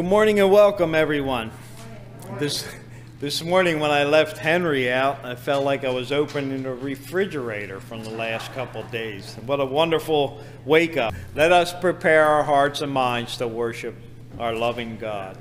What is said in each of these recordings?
Good morning and welcome, everyone. This, this morning, when I left Henry out, I felt like I was opening a refrigerator from the last couple days. What a wonderful wake up. Let us prepare our hearts and minds to worship our loving God.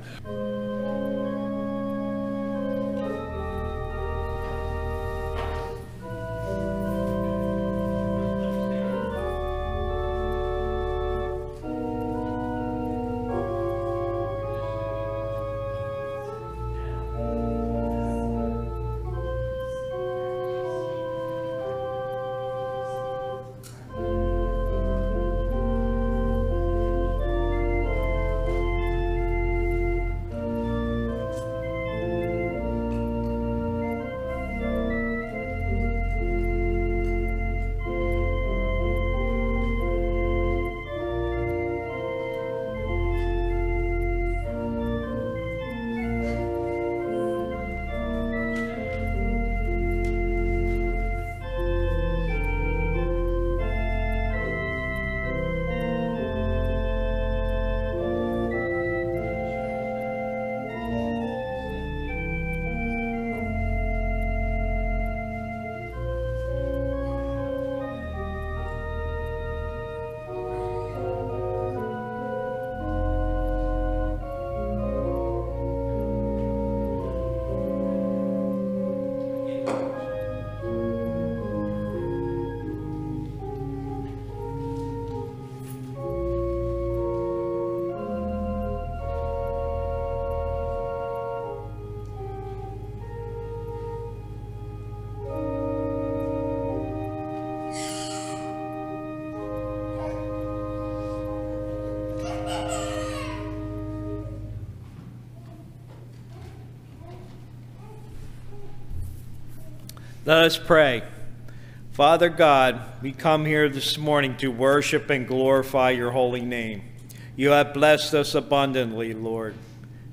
Let us pray. Father God, we come here this morning to worship and glorify your holy name. You have blessed us abundantly, Lord.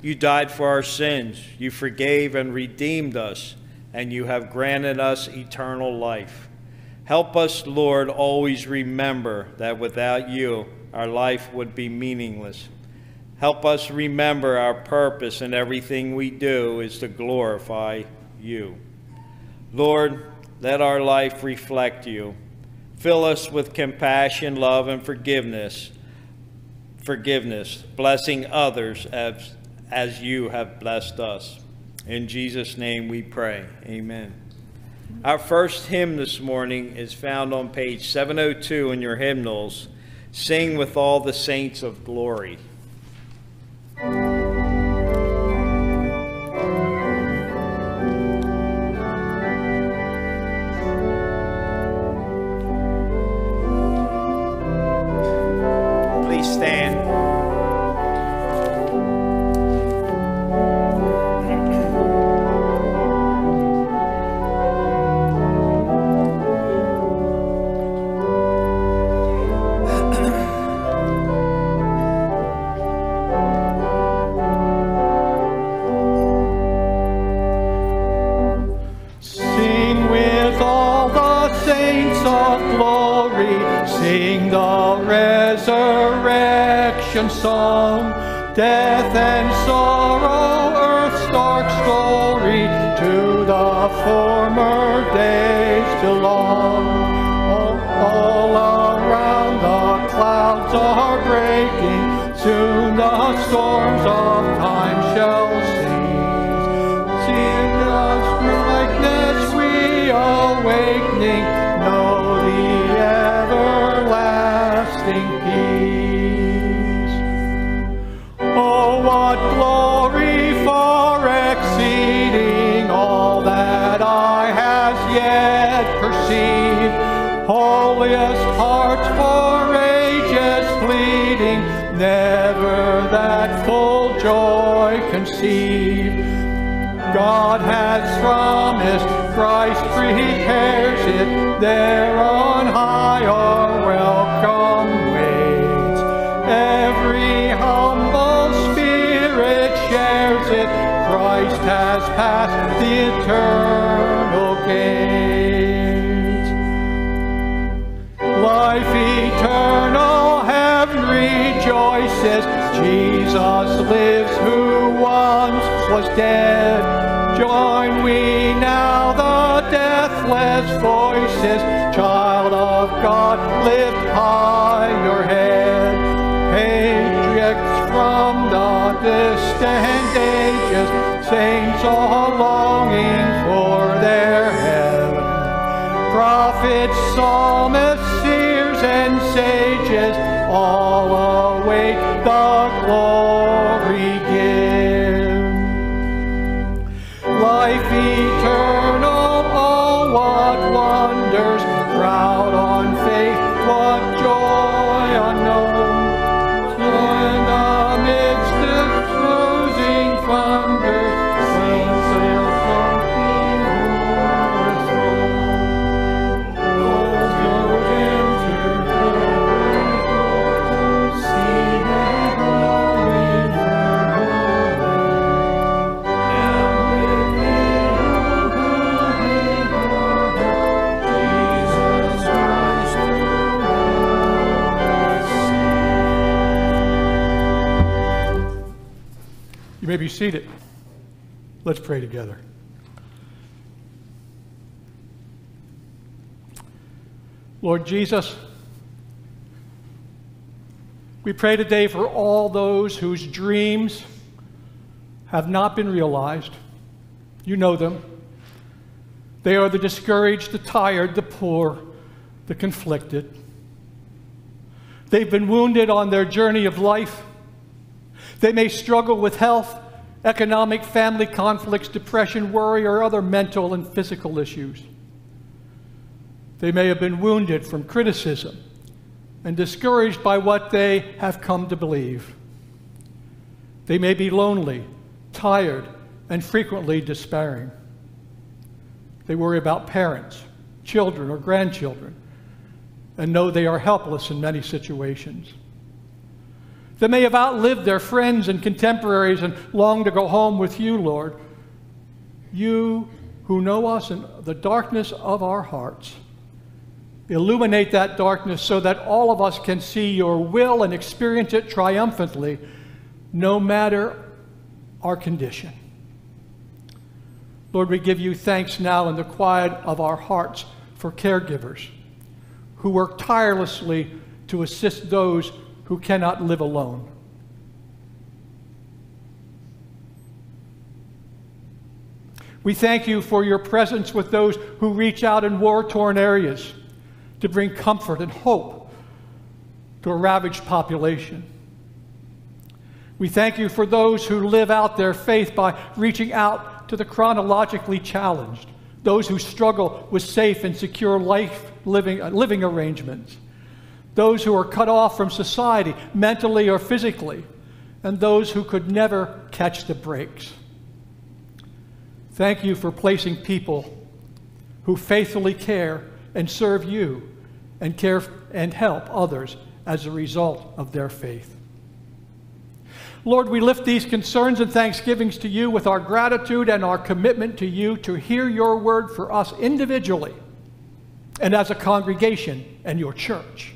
You died for our sins. You forgave and redeemed us, and you have granted us eternal life. Help us, Lord, always remember that without you, our life would be meaningless. Help us remember our purpose in everything we do is to glorify you. Lord, let our life reflect you. Fill us with compassion, love, and forgiveness. Forgiveness, blessing others as, as you have blessed us. In Jesus' name we pray. Amen. Our first hymn this morning is found on page 702 in your hymnals. Sing with all the saints of glory. to long. All, all around the clouds are breaking, soon the storms of time. God has promised, Christ prepares it, there on high our welcome waits. Every humble spirit shares it, Christ has passed the eternal gate. Life eternal, heaven rejoices, Jesus lives who once was dead. Join we now the deathless voices. Child of God, lift high your head. Patriarchs from the distant ages, saints all longing for their heaven. Prophets, psalmists, seers, and sages all await the glory eternal, seated. Let's pray together. Lord Jesus, we pray today for all those whose dreams have not been realized. You know them. They are the discouraged, the tired, the poor, the conflicted. They've been wounded on their journey of life. They may struggle with health, economic, family conflicts, depression, worry, or other mental and physical issues. They may have been wounded from criticism and discouraged by what they have come to believe. They may be lonely, tired, and frequently despairing. They worry about parents, children, or grandchildren, and know they are helpless in many situations. They may have outlived their friends and contemporaries and long to go home with you, Lord. You who know us in the darkness of our hearts. Illuminate that darkness so that all of us can see your will and experience it triumphantly, no matter our condition. Lord, we give you thanks now in the quiet of our hearts for caregivers who work tirelessly to assist those who cannot live alone. We thank you for your presence with those who reach out in war torn areas to bring comfort and hope to a ravaged population. We thank you for those who live out their faith by reaching out to the chronologically challenged, those who struggle with safe and secure life living, living arrangements, those who are cut off from society mentally or physically, and those who could never catch the breaks. Thank you for placing people who faithfully care and serve you and care and help others as a result of their faith. Lord, we lift these concerns and thanksgivings to you with our gratitude and our commitment to you to hear your word for us individually and as a congregation and your church.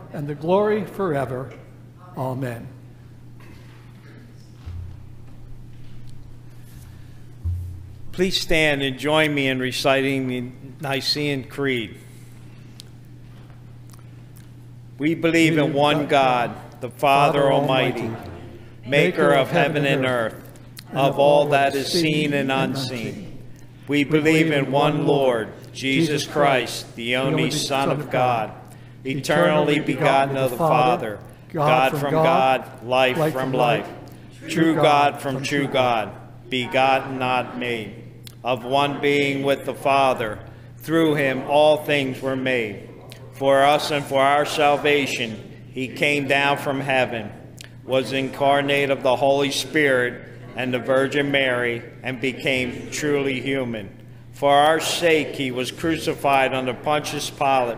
and the glory forever. Amen. Please stand and join me in reciting the Nicene Creed. We believe in one God, the Father Almighty, maker of heaven and earth, of all that is seen and unseen. We believe in one Lord, Jesus Christ, the only Son of God, eternally begotten of the Father, God from God, life from life, true God from true God, begotten, not made, of one being with the Father. Through him all things were made. For us and for our salvation, he came down from heaven, was incarnate of the Holy Spirit and the Virgin Mary, and became truly human. For our sake he was crucified under Pontius Pilate.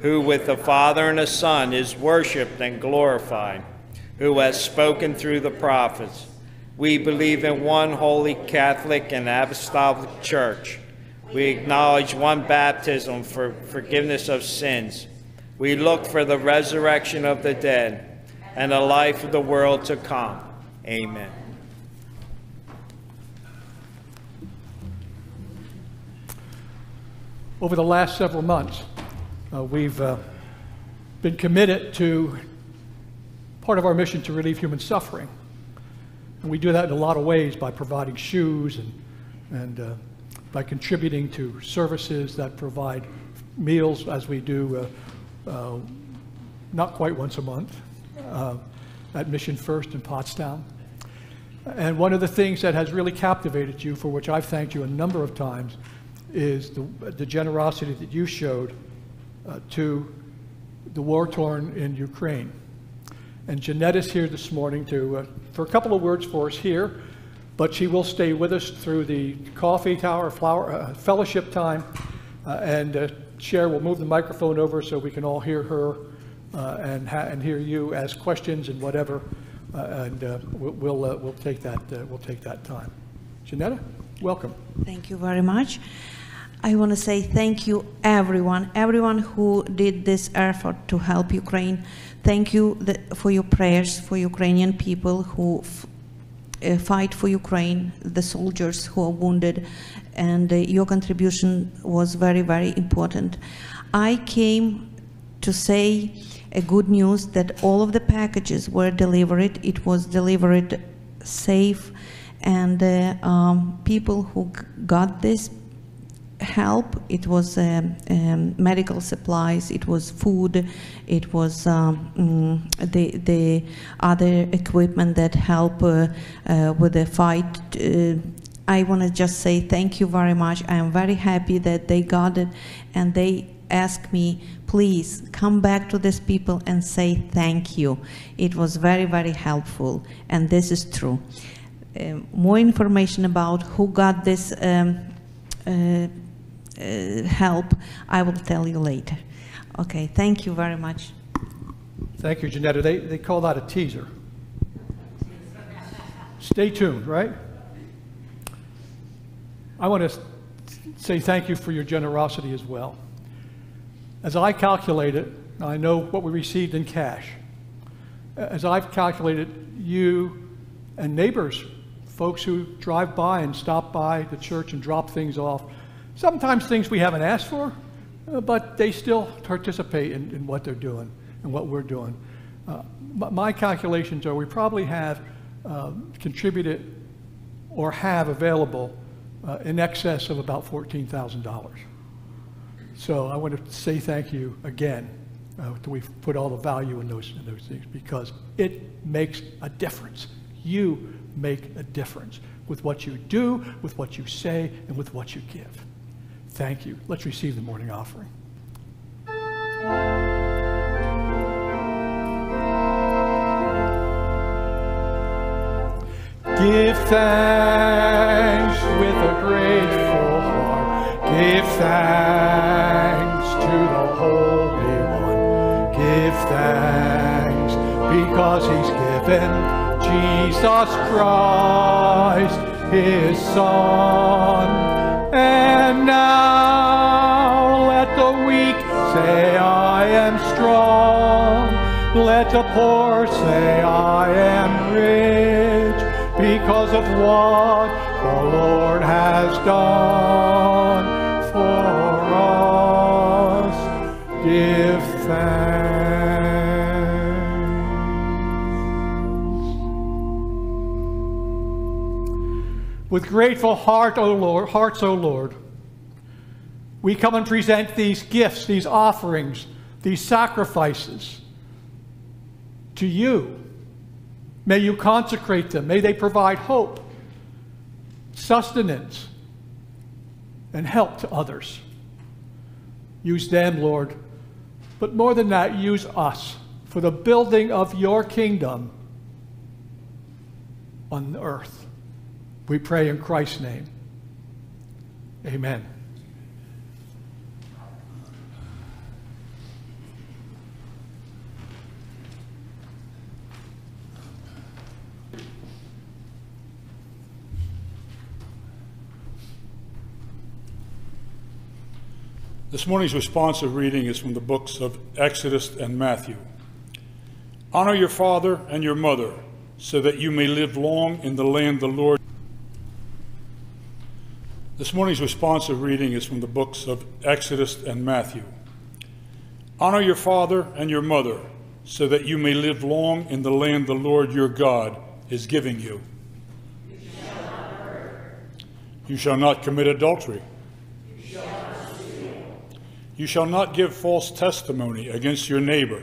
who with the Father and the Son is worshiped and glorified, who has spoken through the prophets. We believe in one holy Catholic and apostolic church. We acknowledge one baptism for forgiveness of sins. We look for the resurrection of the dead and the life of the world to come. Amen. Over the last several months, uh, we've uh, been committed to part of our mission to relieve human suffering. And we do that in a lot of ways by providing shoes and, and uh, by contributing to services that provide meals as we do uh, uh, not quite once a month uh, at Mission First in Pottstown. And one of the things that has really captivated you, for which I've thanked you a number of times, is the, the generosity that you showed to the war torn in Ukraine. And Jeanette is here this morning to, uh, for a couple of words for us here, but she will stay with us through the coffee tower flower, uh, fellowship time. Uh, and uh, Cher will move the microphone over so we can all hear her uh, and, and hear you ask questions and whatever. and we'll, we'll, we'll, take that, we'll take that time. Janetta, welcome. Thank you very much. I want to say thank you, everyone, everyone who did this effort to help Ukraine. Thank you for your prayers for Ukrainian people who uh, fight for Ukraine, the soldiers who are wounded, and uh, your contribution was very, very important. I came to say a good news that all of the packages were delivered. It was delivered safe, and uh, um, people who got this help. It was um, um, medical supplies, it was food, it was um, the, the other equipment that help uh, uh, with the fight. Uh, I want to just say thank you very much. I am very happy that they got it and they asked me, please come back to these people and say thank you. It was very, very helpful, and this is true. Uh, more information about who got this um, uh, Uh, help, I will tell you later. Okay, thank you very much. Thank you, Janetta. They, they call that a teaser. Stay tuned, right? I want to say thank you for your generosity as well. As I calculated, I know what we received in cash. As I've calculated, you and neighbors, folks who drive by and stop by the church and drop things off, Sometimes things we haven't asked for, uh, but they still participate in, in, what they're doing and what we're doing. Uh, my calculations are we probably have uh, contributed or have available uh, in excess of about $14,000. So I want to say thank you again uh, that we've put all the value in those, in those things because it makes a difference. You make a difference with what you do, with what you say, and with what you give. Thank you. Let's receive the morning offering. Give thanks with a grateful heart. Give thanks to the Holy One. Give thanks because He's given Jesus Christ, His Son. And now let the weak say, I am strong. Let the poor say, I am rich because of what the Lord has done for us. Give thanks. With grateful heart, O Lord, hearts, O Lord, we come and present these gifts, these offerings, these sacrifices to you. May you consecrate them. May they provide hope, sustenance, and help to others. Use them, Lord, but more than that, use us for the building of your kingdom on earth. We pray in Christ's name. Amen. This morning's responsive reading is from the books of Exodus and Matthew. Honor your father and your mother, so that you may live long in the land the Lord. This morning's responsive reading is from the books of Exodus and Matthew. Honor your father and your mother, so that you may live long in the land the Lord your God is giving you. You shall not commit adultery. You shall not give false testimony against your neighbor.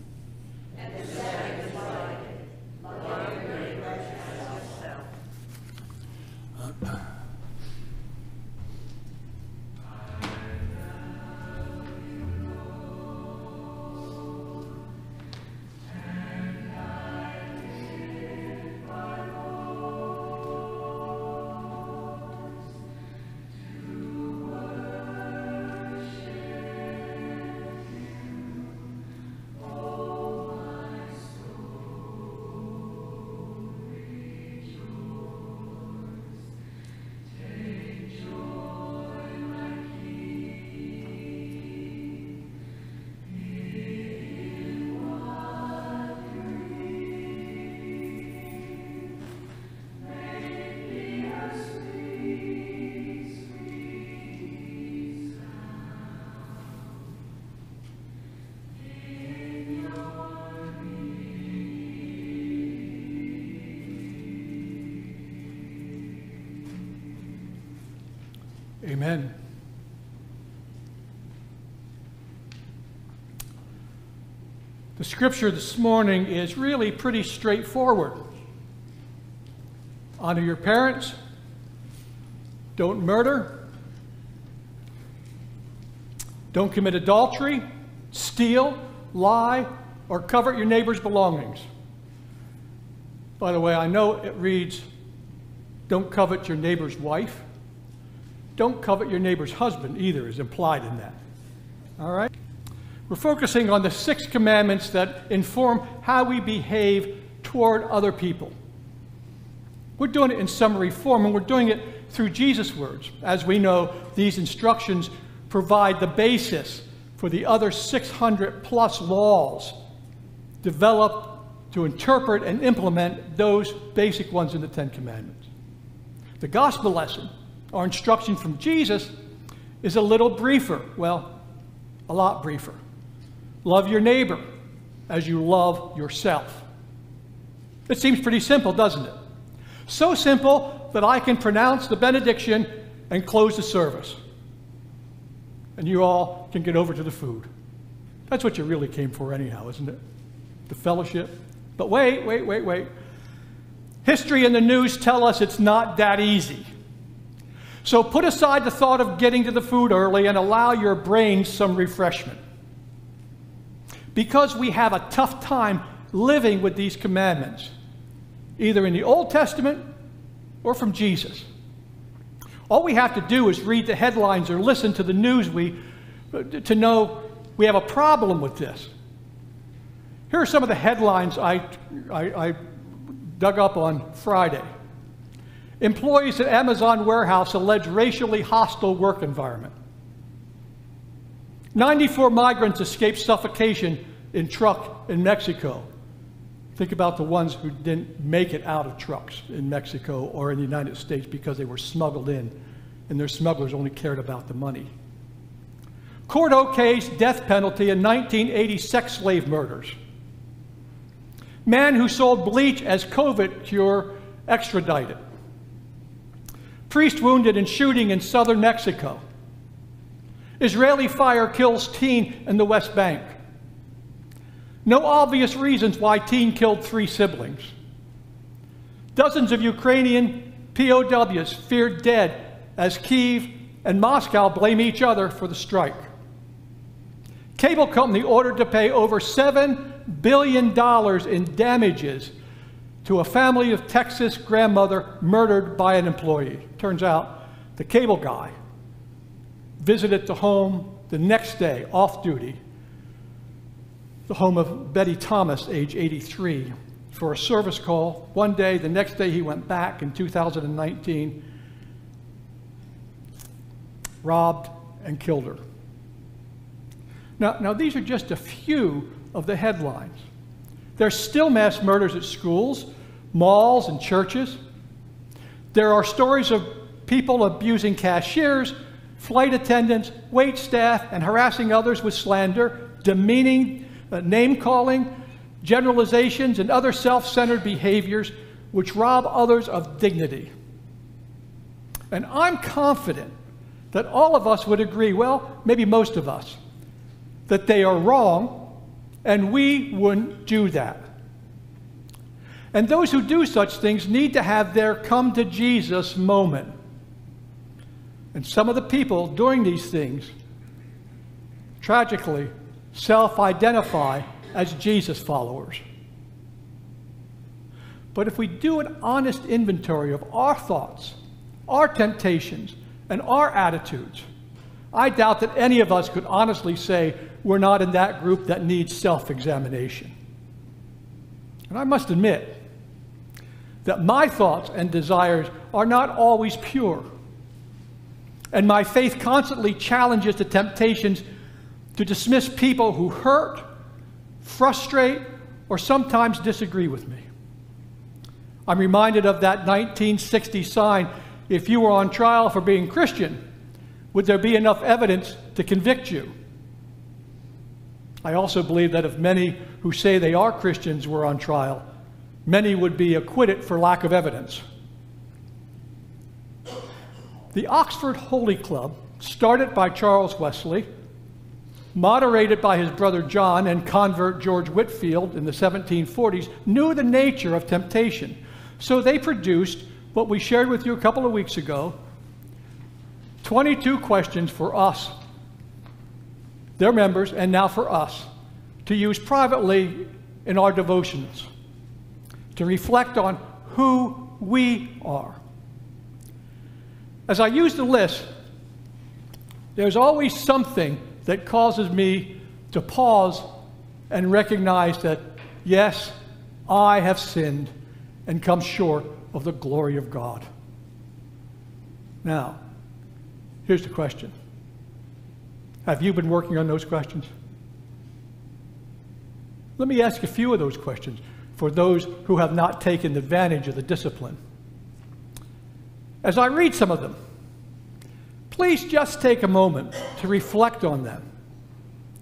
Amen. The scripture this morning is really pretty straightforward. Honor your parents. Don't murder. Don't commit adultery, steal, lie, or covet your neighbor's belongings. By the way, I know it reads, don't covet your neighbor's wife. Don't covet your neighbor's husband either, is implied in that. All right? We're focusing on the six commandments that inform how we behave toward other people. We're doing it in summary form, and we're doing it through Jesus' words. As we know, these instructions provide the basis for the other 600 plus laws developed to interpret and implement those basic ones in the Ten Commandments. The gospel lesson our instruction from Jesus is a little briefer. Well, a lot briefer. Love your neighbor as you love yourself. It seems pretty simple, doesn't it? So simple that I can pronounce the benediction and close the service. And you all can get over to the food. That's what you really came for, anyhow, isn't it? The fellowship. But wait, wait, wait, wait. History and the news tell us it's not that easy. So put aside the thought of getting to the food early and allow your brain some refreshment. Because we have a tough time living with these commandments, either in the Old Testament or from Jesus. All we have to do is read the headlines or listen to the news we, to know we have a problem with this. Here are some of the headlines I, I, I dug up on Friday. Employees at Amazon warehouse allege racially hostile work environment. 94 migrants escaped suffocation in truck in Mexico. Think about the ones who didn't make it out of trucks in Mexico or in the United States because they were smuggled in, and their smugglers only cared about the money. Court okay's death penalty in 1980 sex slave murders. Man who sold bleach as COVID cure extradited. Priest wounded in shooting in southern Mexico. Israeli fire kills teen in the West Bank. No obvious reasons why teen killed three siblings. Dozens of Ukrainian POWs feared dead as Kiev and Moscow blame each other for the strike. Cable company ordered to pay over $7 billion in damages to a family of Texas grandmother murdered by an employee. Turns out the cable guy visited the home the next day, off duty, the home of Betty Thomas, age 83, for a service call. One day, the next day he went back in 2019, robbed and killed her. Now, now, these are just a few of the headlines. There's still mass murders at schools, malls, and churches. There are stories of people abusing cashiers, flight attendants, wait staff, and harassing others with slander, demeaning, uh, name calling, generalizations, and other self centered behaviors which rob others of dignity. And I'm confident that all of us would agree, well, maybe most of us, that they are wrong, and we wouldn't do that. And those who do such things need to have their come to Jesus moment. And some of the people doing these things, tragically, self identify as Jesus followers. But if we do an honest inventory of our thoughts, our temptations, and our attitudes, I doubt that any of us could honestly say we're not in that group that needs self examination. And I must admit that my thoughts and desires are not always pure. And my faith constantly challenges the temptations to dismiss people who hurt, frustrate, or sometimes disagree with me. I'm reminded of that 1960 sign if you were on trial for being Christian, would there be enough evidence to convict you? I also believe that if many who say they are Christians were on trial, many would be acquitted for lack of evidence. The Oxford Holy Club, started by Charles Wesley, moderated by his brother John and convert George Whitefield in the 1740s, knew the nature of temptation. So they produced what we shared with you a couple of weeks ago 22 questions for us their members, and now for us to use privately in our devotions, to reflect on who we are. As I use the list, there's always something that causes me to pause and recognize that, yes, I have sinned and come short of the glory of God. Now, here's the question have you been working on those questions? Let me ask a few of those questions for those who have not taken advantage of the discipline. As I read some of them, please just take a moment to reflect on them.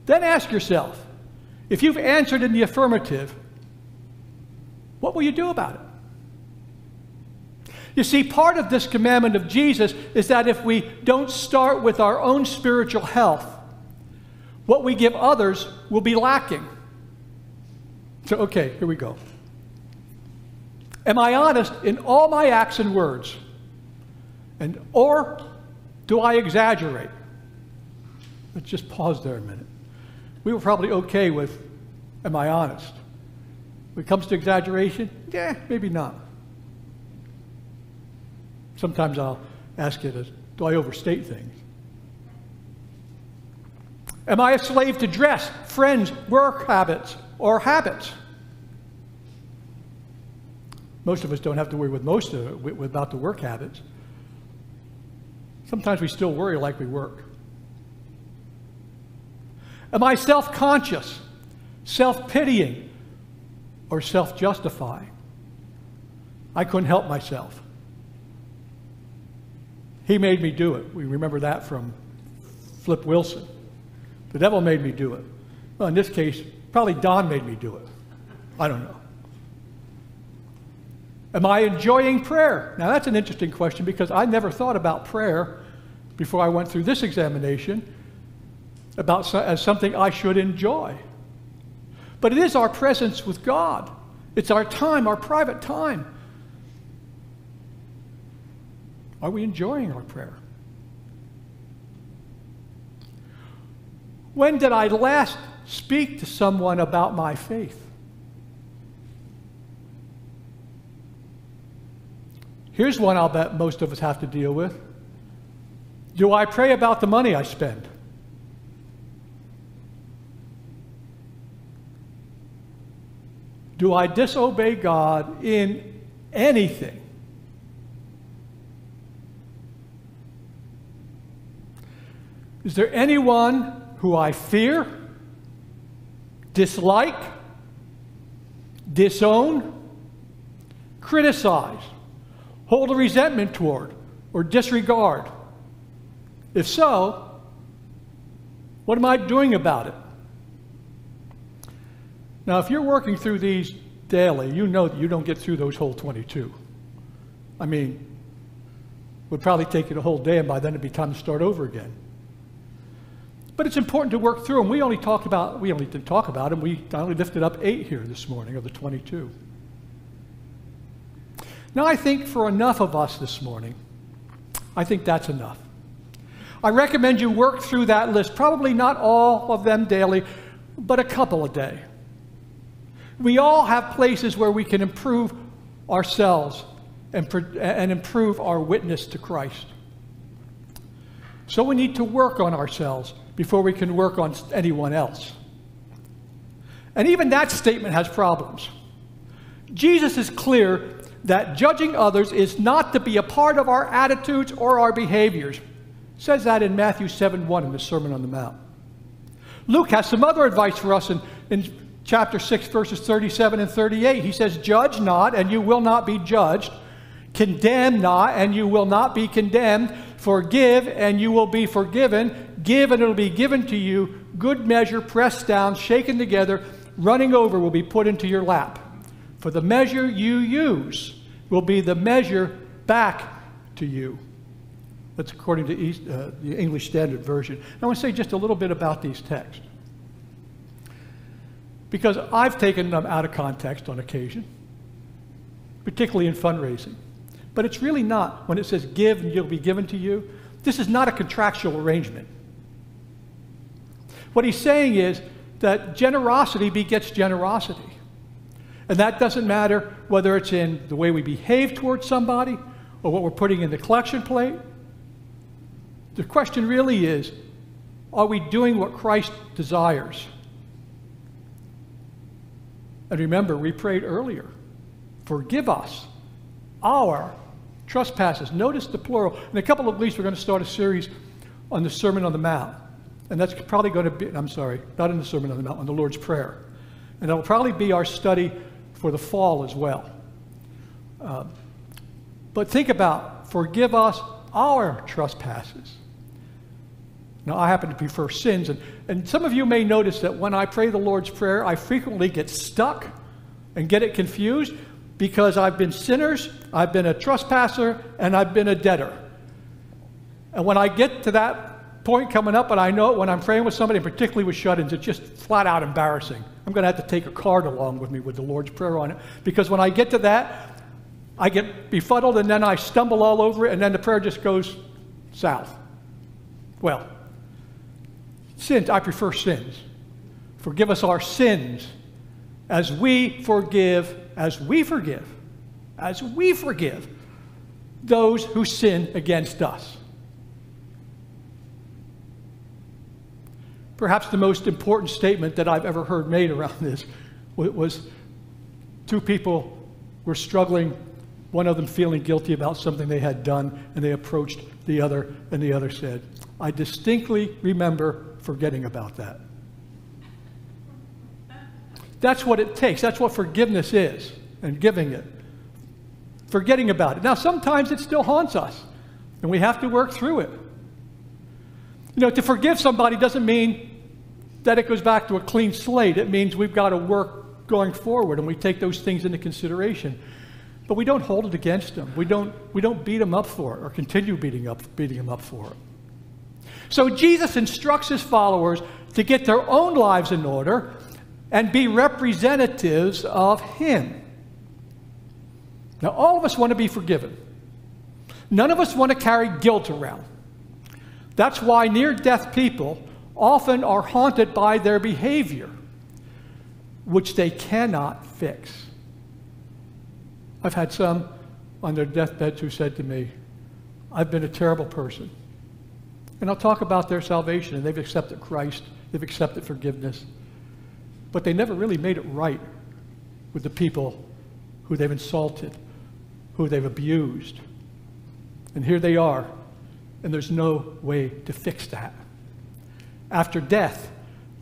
Then ask yourself if you've answered in the affirmative, what will you do about it? You see, part of this commandment of Jesus is that if we don't start with our own spiritual health, what we give others will be lacking. So, okay, here we go. Am I honest in all my acts and words? And or do I exaggerate? Let's just pause there a minute. We were probably okay with am I honest? When it comes to exaggeration, yeah, maybe not. Sometimes I'll ask it as, do I overstate things? Am I a slave to dress, friends, work habits, or habits? Most of us don't have to worry with most of it, with, about the work habits. Sometimes we still worry like we work. Am I self conscious, self pitying, or self justifying? I couldn't help myself. He made me do it. We remember that from Flip Wilson. The devil made me do it. Well, in this case, probably Don made me do it. I don't know. Am I enjoying prayer? Now, that's an interesting question because I never thought about prayer before I went through this examination about as something I should enjoy. But it is our presence with God. It's our time, our private time. Are we enjoying our prayer? When did I last speak to someone about my faith? Here's one I'll bet most of us have to deal with. Do I pray about the money I spend? Do I disobey God in anything? Is there anyone who I fear, dislike, disown, criticize, hold a resentment toward, or disregard? If so, what am I doing about it? Now, if you're working through these daily, you know that you don't get through those whole 22. I mean, would probably take you the whole day, and by then it'd be time to start over again. But it's important to work through them. We only talked about, we only didn't talk about them. We only lifted up eight here this morning of the 22. Now, I think for enough of us this morning, I think that's enough. I recommend you work through that list, probably not all of them daily, but a couple a day. We all have places where we can improve ourselves and, and improve our witness to Christ. So we need to work on ourselves before we can work on anyone else. And even that statement has problems. Jesus is clear that judging others is not to be a part of our attitudes or our behaviors. It says that in Matthew 7 1 in the Sermon on the Mount. Luke has some other advice for us in, in chapter 6, verses 37 and 38. He says, Judge not, and you will not be judged. Condemn not, and you will not be condemned. Forgive, and you will be forgiven. Give, and it will be given to you. Good measure, pressed down, shaken together, running over, will be put into your lap. For the measure you use will be the measure back to you. That's according to East, uh, the English Standard Version. I want to say just a little bit about these texts. Because I've taken them out of context on occasion, particularly in fundraising. But it's really not. When it says give and you'll be given to you, this is not a contractual arrangement. What he's saying is that generosity begets generosity. And that doesn't matter whether it's in the way we behave towards somebody or what we're putting in the collection plate. The question really is are we doing what Christ desires? And remember, we prayed earlier forgive us our trespasses. Notice the plural. In a couple of weeks, we're going to start a series on the Sermon on the Mount. And that's probably going to be, I'm sorry, not in the Sermon on the Mount, on the Lord's Prayer. And that'll probably be our study for the fall as well. Uh, but think about forgive us our trespasses. Now, I happen to prefer sins, and, and some of you may notice that when I pray the Lord's Prayer, I frequently get stuck and get it confused because I've been sinners, I've been a trespasser, and I've been a debtor. And when I get to that point coming up, and I know when I'm praying with somebody, particularly with shut ins, it's just flat out embarrassing. I'm going to have to take a card along with me with the Lord's Prayer on it because when I get to that, I get befuddled and then I stumble all over it, and then the prayer just goes south. Well, sins, I prefer sins. Forgive us our sins as we forgive, as we forgive, as we forgive those who sin against us. Perhaps the most important statement that I've ever heard made around this was two people were struggling, one of them feeling guilty about something they had done, and they approached the other, and the other said, I distinctly remember forgetting about that. That's what it takes. That's what forgiveness is and giving it. Forgetting about it. Now, sometimes it still haunts us, and we have to work through it. You know, to forgive somebody doesn't mean that it goes back to a clean slate. It means we've got to work going forward and we take those things into consideration. But we don't hold it against them. We don't, we don't beat them up for it or continue beating, up, beating them up for it. So Jesus instructs his followers to get their own lives in order and be representatives of him. Now, all of us want to be forgiven. None of us want to carry guilt around. That's why near death people often are haunted by their behavior, which they cannot fix. I've had some on their deathbeds who said to me, I've been a terrible person. And I'll talk about their salvation, and they've accepted Christ, they've accepted forgiveness. But they never really made it right with the people who they've insulted, who they've abused. And here they are and there's no way to fix that. After death,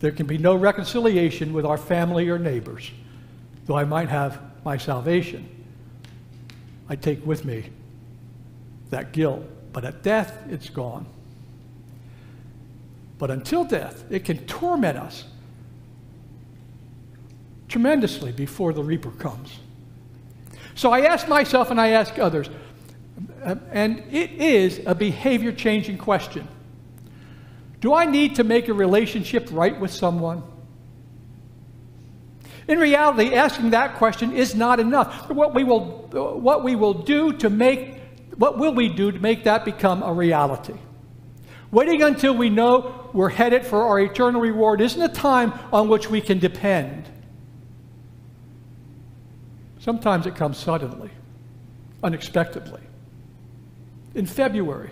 there can be no reconciliation with our family or neighbors. Though I might have my salvation, I take with me that guilt. But at death, it's gone. But until death, it can torment us tremendously before the Reaper comes. So I ask myself and I ask others and it is a behavior changing question. Do I need to make a relationship right with someone? In reality, asking that question is not enough. What we will, what we will do to make, what will we do to make that become a reality? Waiting until we know we're headed for our eternal reward isn't a time on which we can depend. Sometimes it comes suddenly, unexpectedly in February.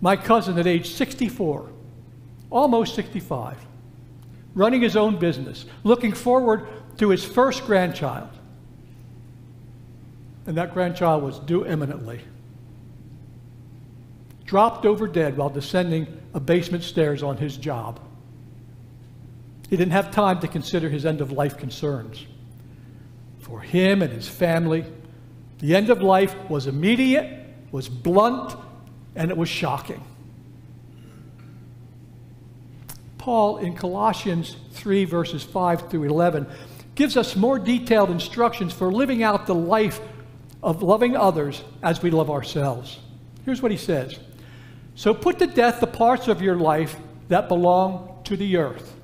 My cousin, at age 64, almost 65, running his own business, looking forward to his first grandchild. And that grandchild was due imminently. Dropped over dead while descending a basement stairs on his job. He didn't have time to consider his end of life concerns. For him and his family, the end of life was immediate was blunt, and it was shocking. Paul in Colossians 3, verses 5 through 11, gives us more detailed instructions for living out the life of loving others as we love ourselves. Here's what he says So put to death the parts of your life that belong to the earth,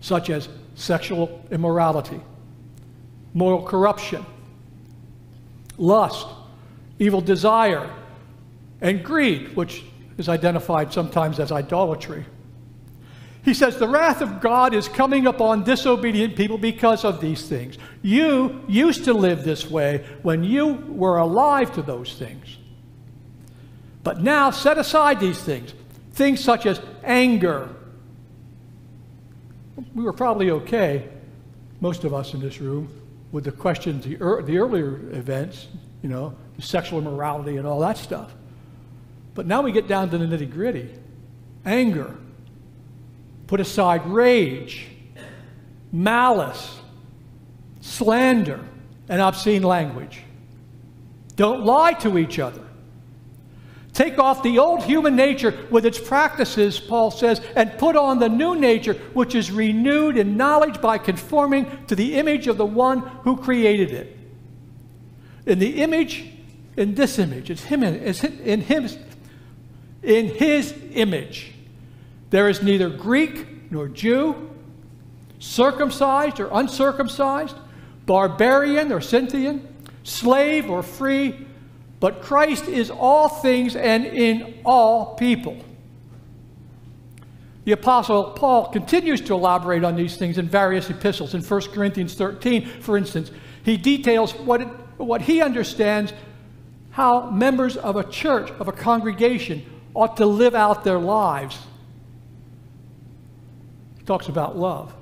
such as sexual immorality, moral corruption, lust evil desire, and greed, which is identified sometimes as idolatry. He says, The wrath of God is coming upon disobedient people because of these things. You used to live this way when you were alive to those things. But now set aside these things, things such as anger. We were probably okay, most of us in this room, with the questions, the, er, the earlier events, you know, sexual immorality and all that stuff. But now we get down to the nitty gritty anger, put aside rage, malice, slander, and obscene language. Don't lie to each other. Take off the old human nature with its practices, Paul says, and put on the new nature, which is renewed in knowledge by conforming to the image of the one who created it. In the image in this image. It's him it's in him in his image. There is neither Greek nor Jew, circumcised or uncircumcised, barbarian or Scythian, slave or free, but Christ is all things and in all people. The Apostle Paul continues to elaborate on these things in various epistles. In 1 Corinthians 13, for instance, he details what, it, what he understands how members of a church, of a congregation, ought to live out their lives. He talks about love.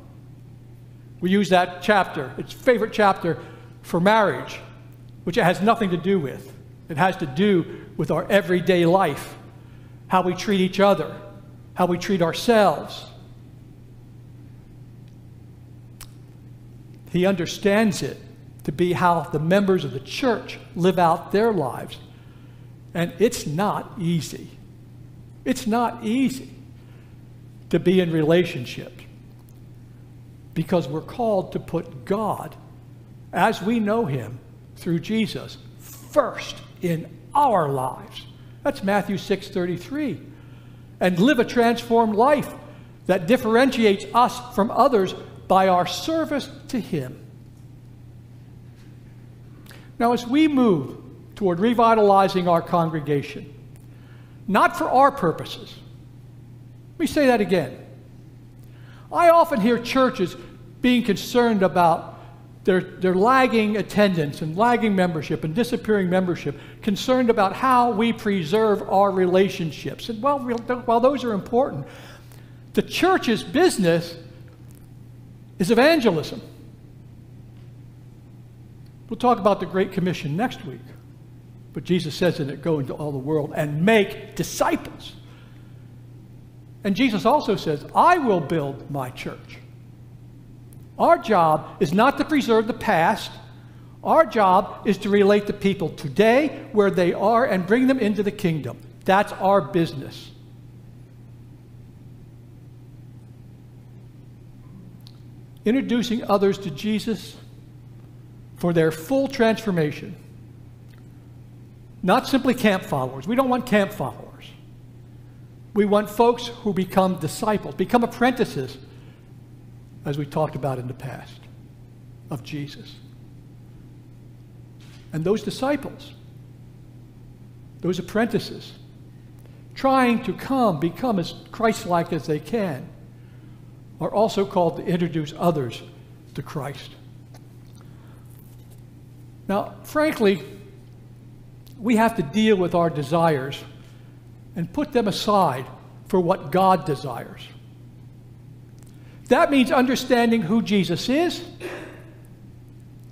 We use that chapter, its favorite chapter, for marriage, which it has nothing to do with. It has to do with our everyday life, how we treat each other, how we treat ourselves. He understands it to be how the members of the church live out their lives. And it's not easy. It's not easy to be in relationships because we're called to put God, as we know Him through Jesus, first in our lives. That's Matthew 6:33. And live a transformed life that differentiates us from others by our service to Him. Now, as we move toward revitalizing our congregation, not for our purposes, let me say that again. I often hear churches being concerned about their, their lagging attendance and lagging membership and disappearing membership, concerned about how we preserve our relationships. And while, while those are important, the church's business is evangelism. We'll talk about the Great Commission next week. But Jesus says in it, go into all the world and make disciples. And Jesus also says, I will build my church. Our job is not to preserve the past. Our job is to relate to people today where they are and bring them into the kingdom. That's our business. Introducing others to Jesus for their full transformation. Not simply camp followers. We don't want camp followers. We want folks who become disciples, become apprentices, as we talked about in the past, of Jesus. And those disciples, those apprentices, trying to come, become as Christ like as they can, are also called to introduce others to Christ. Now, frankly, we have to deal with our desires and put them aside for what God desires. That means understanding who Jesus is,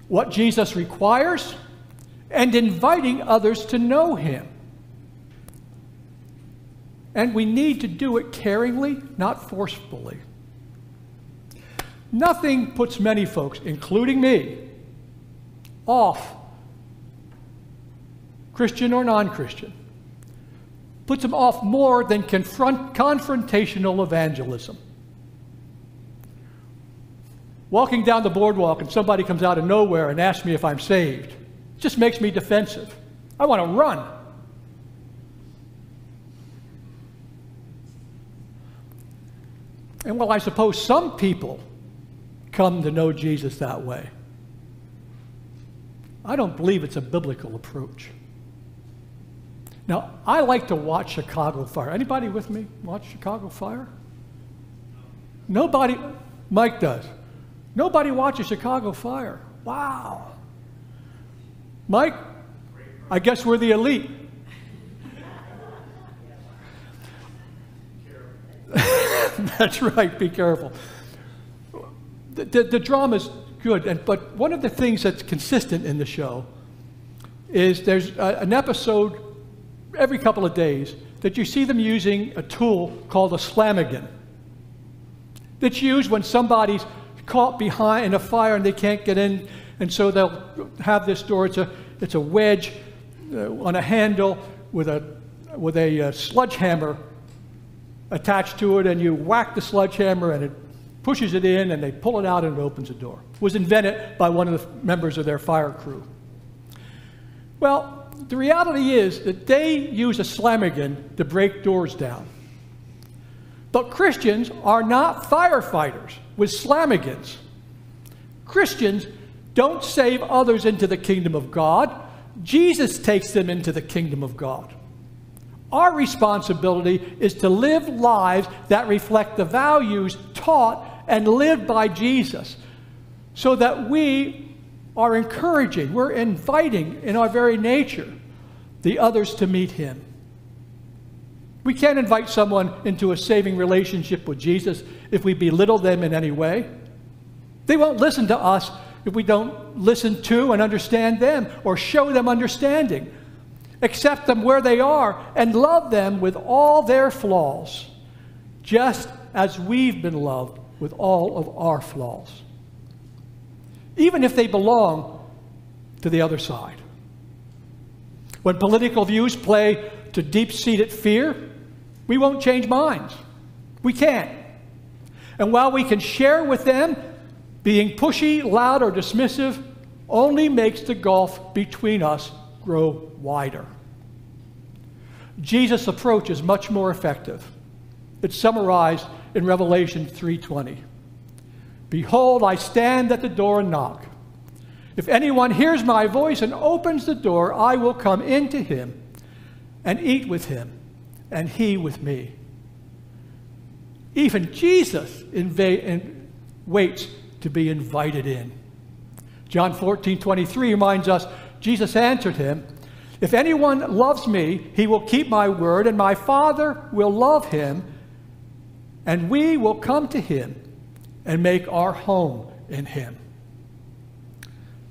what Jesus requires, and inviting others to know him. And we need to do it caringly, not forcefully. Nothing puts many folks, including me, off, Christian or non Christian, puts them off more than confront, confrontational evangelism. Walking down the boardwalk and somebody comes out of nowhere and asks me if I'm saved just makes me defensive. I want to run. And well, I suppose some people come to know Jesus that way. I don't believe it's a biblical approach. Now, I like to watch Chicago Fire. Anybody with me watch Chicago Fire? Nobody, Mike does. Nobody watches Chicago Fire. Wow. Mike, I guess we're the elite. That's right, be careful. The, the, the drama's good. And, but one of the things that's consistent in the show is there's a, an episode every couple of days that you see them using a tool called a slamigan that's used when somebody's caught behind in a fire and they can't get in and so they'll have this door it's a, it's a wedge uh, on a handle with a, with a uh, sledgehammer attached to it and you whack the sledgehammer and it pushes it in, and they pull it out, and it opens the door. It was invented by one of the members of their fire crew. Well, the reality is that they use a slamigan to break doors down. But Christians are not firefighters with slamigans. Christians don't save others into the kingdom of God. Jesus takes them into the kingdom of God. Our responsibility is to live lives that reflect the values taught and lived by Jesus so that we are encouraging, we're inviting in our very nature the others to meet Him. We can't invite someone into a saving relationship with Jesus if we belittle them in any way. They won't listen to us if we don't listen to and understand them or show them understanding. Accept them where they are and love them with all their flaws, just as we've been loved with all of our flaws. Even if they belong to the other side. When political views play to deep seated fear, we won't change minds. We can't. And while we can share with them, being pushy, loud, or dismissive only makes the gulf between us grow wider. Jesus' approach is much more effective. It's summarized in Revelation 3:20. Behold, I stand at the door and knock. If anyone hears my voice and opens the door, I will come into him and eat with him, and he with me. Even Jesus inva- waits to be invited in. John 14, 23 reminds us Jesus answered him, If anyone loves me, he will keep my word, and my Father will love him, and we will come to him and make our home in him.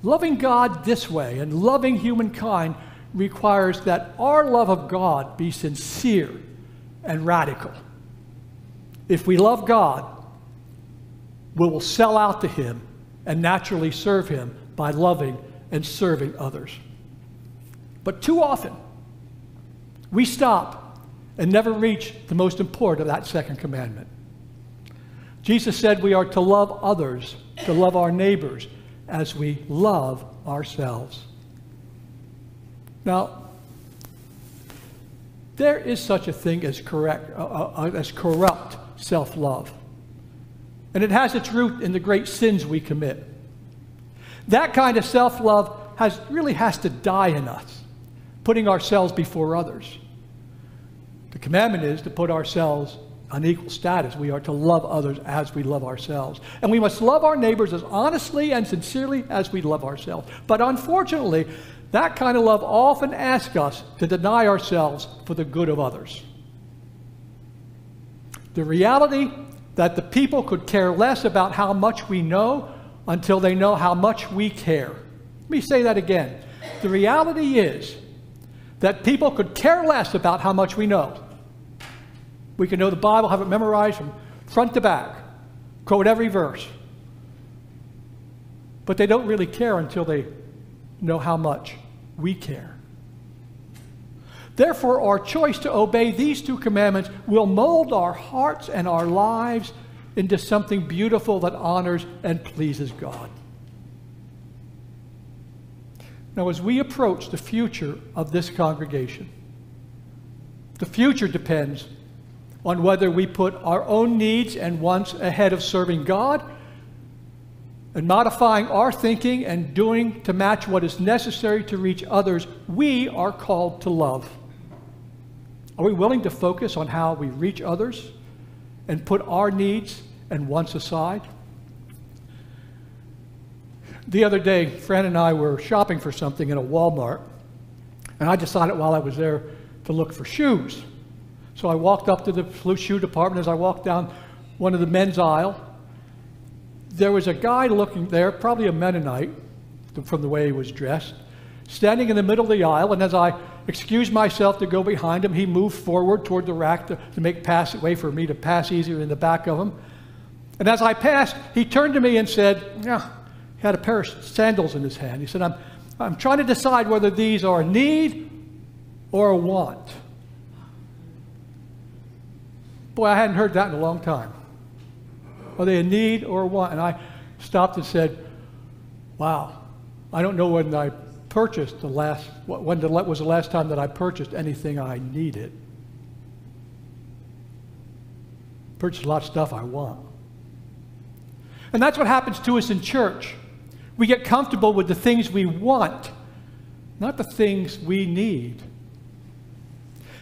Loving God this way and loving humankind requires that our love of God be sincere and radical. If we love God, we will sell out to Him and naturally serve Him by loving and serving others. But too often, we stop and never reach the most important of that second commandment. Jesus said we are to love others, to love our neighbors as we love ourselves. Now, there is such a thing as correct, uh, uh, uh as corrupt self love. And it has its root in the great sins we commit. That kind of self love has, really has to die in us, putting ourselves before others. The commandment is to put ourselves on equal status. We are to love others as we love ourselves. And we must love our neighbors as honestly and sincerely as we love ourselves. But unfortunately, that kind of love often asks us to deny ourselves for the good of others. The reality that the people could care less about how much we know until they know how much we care. Let me say that again. The reality is that people could care less about how much we know. We can know the Bible, have it memorized from front to back, quote every verse. But they don't really care until they know how much we care. Therefore, our choice to obey these two commandments will mold our hearts and our lives into something beautiful that honors and pleases God. Now, as we approach the future of this congregation, the future depends on whether we put our own needs and wants ahead of serving God and modifying our thinking and doing to match what is necessary to reach others we are called to love. Are we willing to focus on how we reach others and put our needs and wants aside? The other day, Fran and I were shopping for something in a Walmart, and I decided while I was there to look for shoes. So I walked up to the shoe department. As I walked down one of the men's aisle, there was a guy looking there, probably a Mennonite, from the way he was dressed, standing in the middle of the aisle. And as I excused myself to go behind him. He moved forward toward the rack to, to make pass way for me to pass easier in the back of him. And as I passed, he turned to me and said, yeah, he had a pair of sandals in his hand. He said, I'm, I'm trying to decide whether these are a need or a want. Boy, I hadn't heard that in a long time. Are they a need or want? And I stopped and said, Wow, I don't know when I purchased the last, when the, was the last time that I purchased anything I needed. Purchased a lot of stuff I want. And that's what happens to us in church. We get comfortable with the things we want, not the things we need.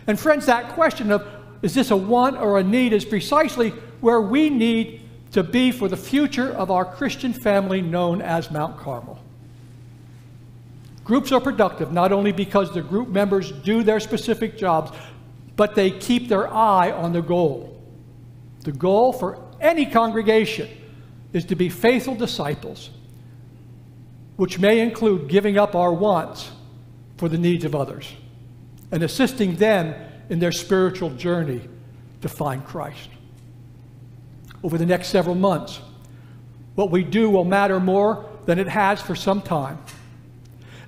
And friends, that question of is this a want or a need is precisely where we need to be for the future of our Christian family known as Mount Carmel. Groups are productive not only because the group members do their specific jobs, but they keep their eye on the goal. The goal for any congregation is to be faithful disciples which may include giving up our wants for the needs of others and assisting them in their spiritual journey to find Christ. Over the next several months, what we do will matter more than it has for some time.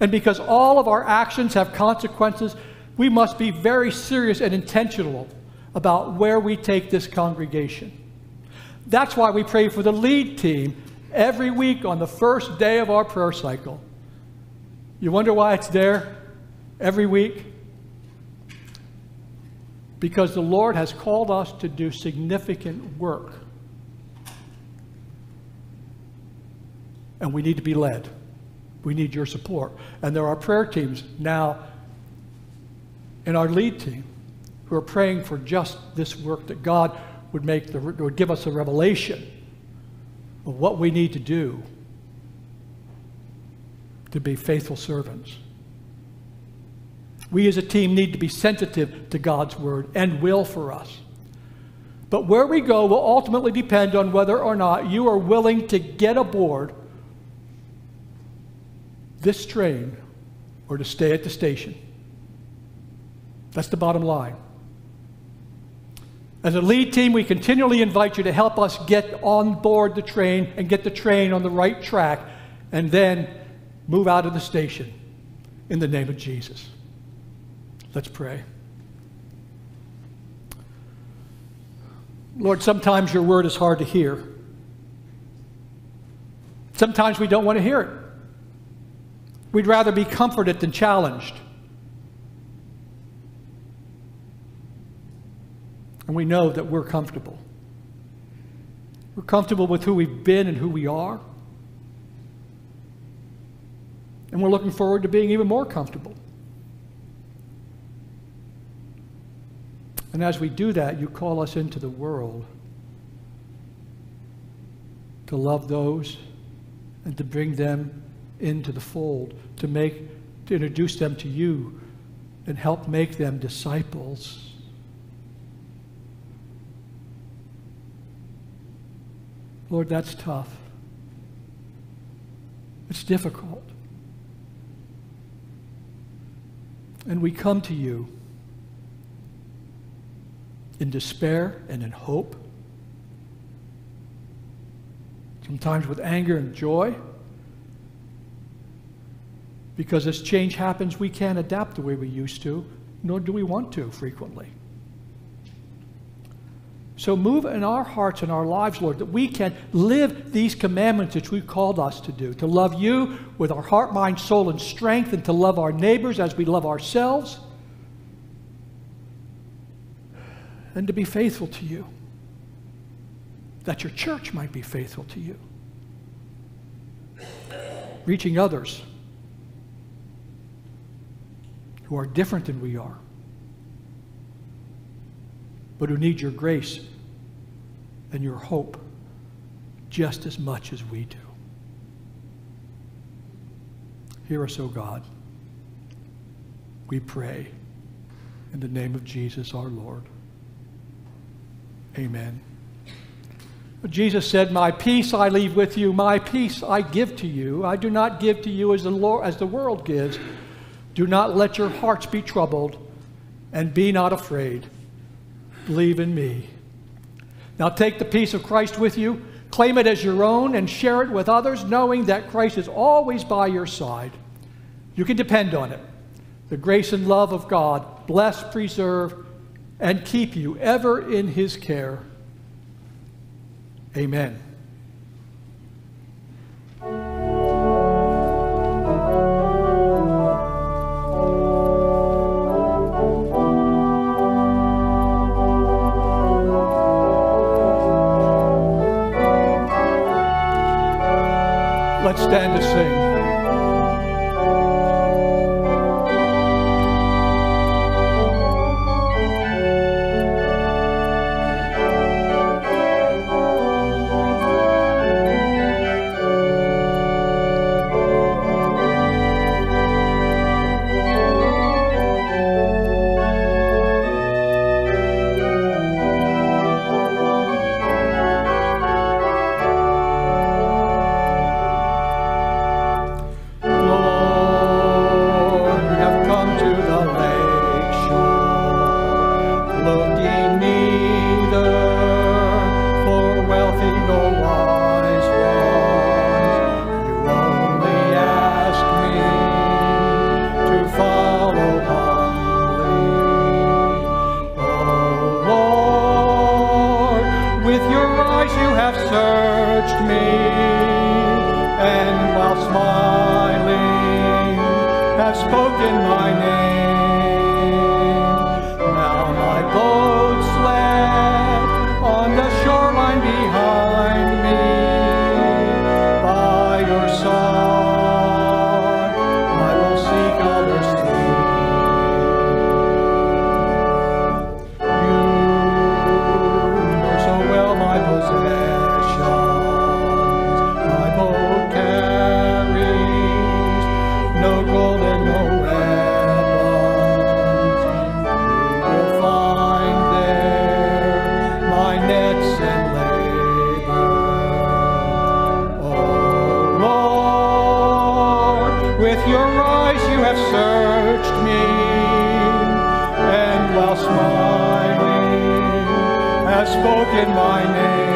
And because all of our actions have consequences, we must be very serious and intentional about where we take this congregation. That's why we pray for the lead team every week on the first day of our prayer cycle. You wonder why it's there every week? Because the Lord has called us to do significant work. And we need to be led. We need your support. And there are prayer teams now in our lead team who are praying for just this work that God would make the, would give us a revelation of what we need to do to be faithful servants. We as a team need to be sensitive to God's word and will for us. But where we go will ultimately depend on whether or not you are willing to get aboard this train or to stay at the station. That's the bottom line. As a lead team, we continually invite you to help us get on board the train and get the train on the right track and then move out of the station in the name of Jesus. Let's pray. Lord, sometimes your word is hard to hear. Sometimes we don't want to hear it. We'd rather be comforted than challenged. And we know that we're comfortable. We're comfortable with who we've been and who we are. And we're looking forward to being even more comfortable. And as we do that, you call us into the world to love those and to bring them into the fold, to make to introduce them to you and help make them disciples. Lord, that's tough. It's difficult. And we come to you in despair and in hope, sometimes with anger and joy. Because as change happens, we can't adapt the way we used to, nor do we want to frequently. So move in our hearts and our lives, Lord, that we can live these commandments that you called us to do to love you with our heart, mind, soul, and strength, and to love our neighbors as we love ourselves, and to be faithful to you, that your church might be faithful to you, reaching others who are different than we are but who need your grace and your hope just as much as we do. Hear us, O God. We pray in the name of Jesus our Lord. Amen. Jesus said, My peace I leave with you, my peace I give to you. I do not give to you as the, Lord, as the world gives. Do not let your hearts be troubled, and be not afraid. Believe in me. Now take the peace of Christ with you, claim it as your own, and share it with others, knowing that Christ is always by your side. You can depend on it. The grace and love of God bless, preserve, and keep you ever in his care. Amen. Let's stand to sing. neither for wealthy nor wise. You only ask me to follow humbly. Oh Lord, with your eyes you have searched me, and while smiling have spoken. Spoken my name.